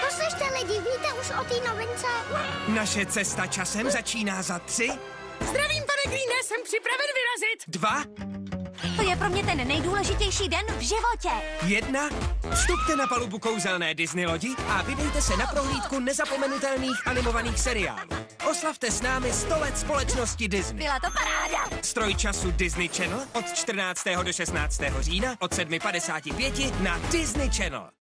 Poslyšte lidi, víte už o té novince? Naše cesta časem začíná za tři, Zdravím, pane Greene, jsem připraven vyrazit. dva, To je pro mě ten nejdůležitější den v životě. jedna. Vstupte na palubu kouzelné Disney lodi a vydejte se na prohlídku nezapomenutelných animovaných seriálů. Oslavte s námi 100 let společnosti Disney. Byla to paráda. Stroj času Disney Channel od 14. do 16. října od 7.55 na Disney Channel.